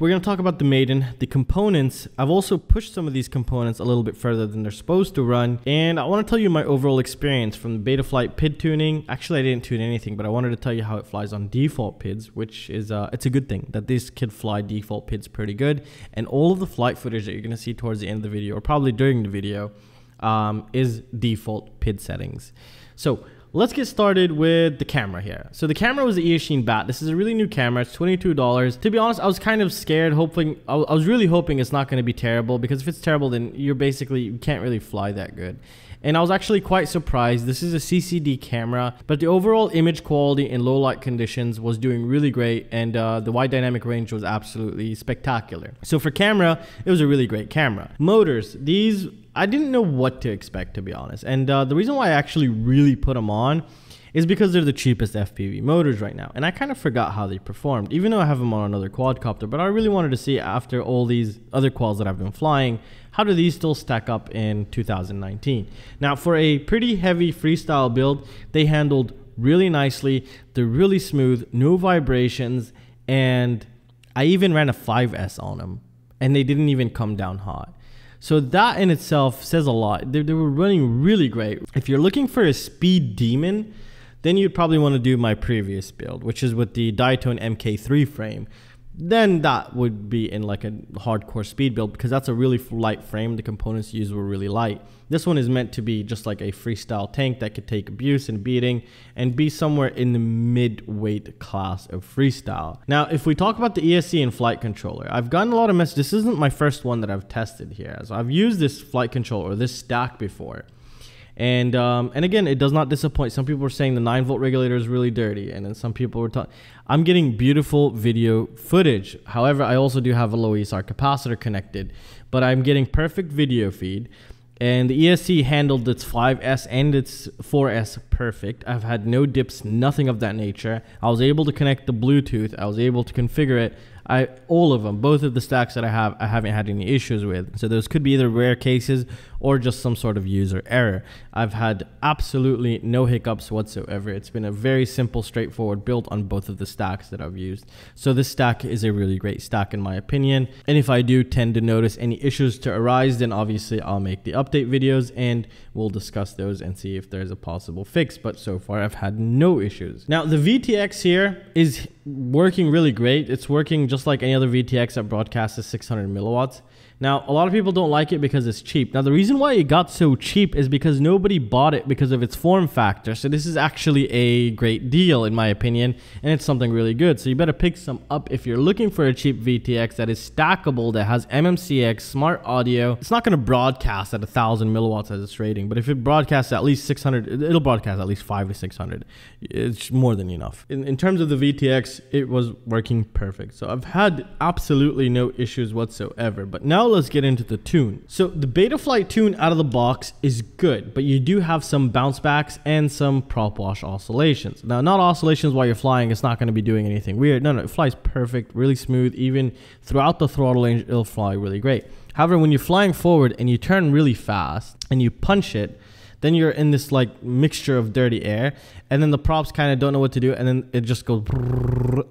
We're going to talk about the Maiden, the components. I've also pushed some of these components a little bit further than they're supposed to run. And I want to tell you my overall experience from the Betaflight PID tuning. Actually, I didn't tune anything, but I wanted to tell you how it flies on default PIDs, which is, uh, it's a good thing that this kid fly default PIDs pretty good. And all of the flight footage that you're going to see towards the end of the video, or probably during the video, um, is default PID settings. So Let's get started with the camera here. So the camera was the Eachine Bat. This is a really new camera. It's $22. To be honest, I was kind of scared, hoping, I was really hoping it's not going to be terrible because if it's terrible, then you're basically, you can't really fly that good. And I was actually quite surprised. This is a CCD camera, but the overall image quality in low light conditions was doing really great and uh, the wide dynamic range was absolutely spectacular. So for camera, it was a really great camera. Motors, these I didn't know what to expect to be honest. And uh, the reason why I actually really put them on is because they're the cheapest FPV motors right now. And I kind of forgot how they performed, even though I have them on another quadcopter. But I really wanted to see after all these other quads that I've been flying, how do these still stack up in 2019? Now, for a pretty heavy freestyle build, they handled really nicely. They're really smooth, no vibrations, and I even ran a 5S on them, and they didn't even come down hot. So that in itself says a lot. They, they were running really great. If you're looking for a speed demon, then you'd probably want to do my previous build, which is with the Diatone MK3 frame then that would be in like a hardcore speed build because that's a really light frame. The components used were really light. This one is meant to be just like a freestyle tank that could take abuse and beating and be somewhere in the mid-weight class of freestyle. Now, if we talk about the ESC and flight controller, I've gotten a lot of messages. This isn't my first one that I've tested here. So I've used this flight controller, this stack before. And um, and again, it does not disappoint. Some people were saying the 9 volt regulator is really dirty, and then some people were talking. I'm getting beautiful video footage. However, I also do have a low ESR capacitor connected, but I'm getting perfect video feed. And the ESC handled its 5S and its 4S perfect. I've had no dips, nothing of that nature. I was able to connect the Bluetooth. I was able to configure it. I all of them, both of the stacks that I have, I haven't had any issues with. So those could be either rare cases or just some sort of user error. I've had absolutely no hiccups whatsoever. It's been a very simple, straightforward build on both of the stacks that I've used. So this stack is a really great stack in my opinion. And if I do tend to notice any issues to arise, then obviously I'll make the update videos and we'll discuss those and see if there's a possible fix. But so far I've had no issues. Now the VTX here is working really great. It's working just like any other VTX that broadcasts 600 milliwatts. Now, a lot of people don't like it because it's cheap. Now, the reason why it got so cheap is because nobody bought it because of its form factor. So this is actually a great deal in my opinion, and it's something really good. So you better pick some up if you're looking for a cheap VTX that is stackable, that has MMCX, smart audio. It's not going to broadcast at 1000 milliwatts as its rating, but if it broadcasts at least 600, it'll broadcast at least 5 to 600. It's more than enough. In, in terms of the VTX, it was working perfect. So I've had absolutely no issues whatsoever, but now now let's get into the tune. So the Betaflight tune out of the box is good, but you do have some bounce backs and some prop wash oscillations. Now, not oscillations while you're flying, it's not going to be doing anything weird. No, no, it flies perfect, really smooth. Even throughout the throttle range, it'll fly really great. However, when you're flying forward and you turn really fast and you punch it, then you're in this like mixture of dirty air and then the props kind of don't know what to do and then it just goes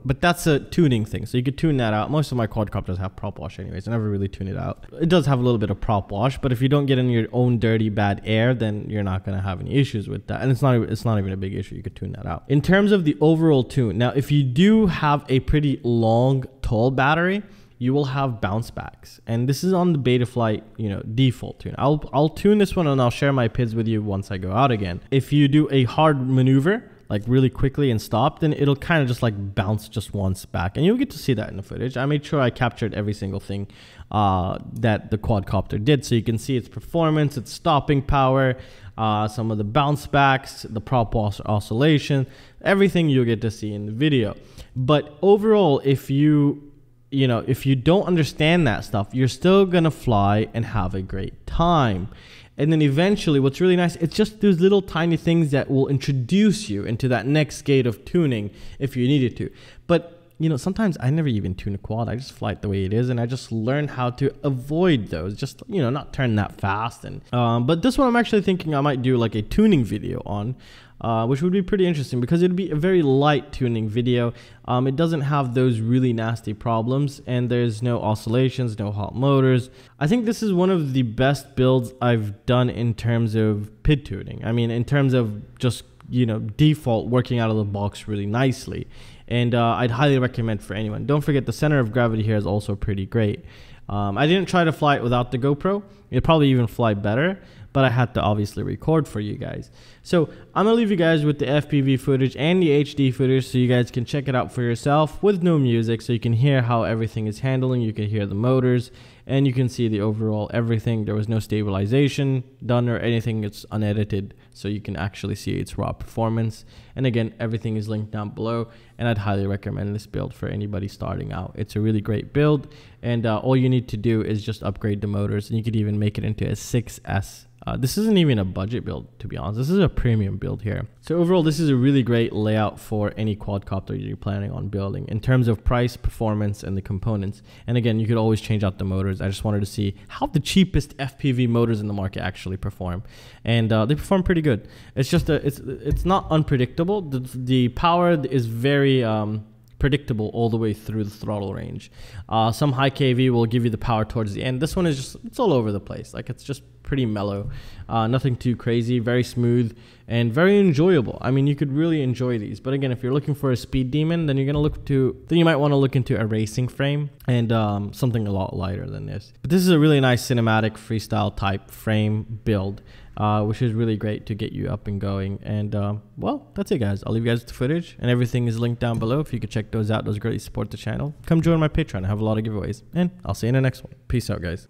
but that's a tuning thing so you could tune that out. Most of my quadcopters have prop wash anyways. I never really tune it out. It does have a little bit of prop wash but if you don't get in your own dirty bad air then you're not going to have any issues with that. And it's not it's not even a big issue. You could tune that out. In terms of the overall tune now if you do have a pretty long tall battery you will have bounce backs. And this is on the Betaflight, you know, default tune. I'll I'll tune this one and I'll share my PIDs with you once I go out again. If you do a hard maneuver, like really quickly and stop, then it'll kind of just like bounce just once back. And you'll get to see that in the footage. I made sure I captured every single thing uh, that the quadcopter did. So you can see its performance, its stopping power, uh, some of the bounce backs, the prop oscillation, everything you'll get to see in the video. But overall, if you you know, if you don't understand that stuff, you're still gonna fly and have a great time. And then eventually, what's really nice, it's just those little tiny things that will introduce you into that next gate of tuning if you needed to. But you know, sometimes I never even tune a quad. I just fly it the way it is, and I just learn how to avoid those. Just you know, not turn that fast. And um, but this one, I'm actually thinking I might do like a tuning video on uh, which would be pretty interesting because it'd be a very light tuning video. Um, it doesn't have those really nasty problems and there's no oscillations, no hot motors. I think this is one of the best builds I've done in terms of PID tuning. I mean, in terms of just, you know, default working out of the box really nicely. And uh, I'd highly recommend for anyone. Don't forget the center of gravity here is also pretty great. Um, I didn't try to fly it without the GoPro. It'd probably even fly better, but I had to obviously record for you guys. So I'm gonna leave you guys with the FPV footage and the HD footage so you guys can check it out for yourself with no music so you can hear how everything is handling. You can hear the motors and you can see the overall everything. There was no stabilization done or anything. It's unedited so you can actually see its raw performance. And again, everything is linked down below and I'd highly recommend this build for anybody starting out. It's a really great build and uh, all you need to do is just upgrade the motors and you could even make it into a 6S uh, this isn't even a budget build, to be honest. This is a premium build here. So overall, this is a really great layout for any quadcopter you're planning on building in terms of price, performance, and the components. And again, you could always change out the motors. I just wanted to see how the cheapest FPV motors in the market actually perform. And uh, they perform pretty good. It's just, a, it's, it's not unpredictable. The, the power is very... Um, predictable all the way through the throttle range. Uh, some high KV will give you the power towards the end. This one is just, it's all over the place. Like it's just pretty mellow, uh, nothing too crazy, very smooth and very enjoyable. I mean, you could really enjoy these. But again, if you're looking for a speed demon, then you're gonna look to, then you might want to look into a racing frame and um, something a lot lighter than this. But this is a really nice cinematic freestyle type frame build uh, which is really great to get you up and going. And uh, well, that's it, guys. I'll leave you guys the footage, and everything is linked down below. If you could check those out, those greatly support the channel. Come join my Patreon. I have a lot of giveaways, and I'll see you in the next one. Peace out, guys.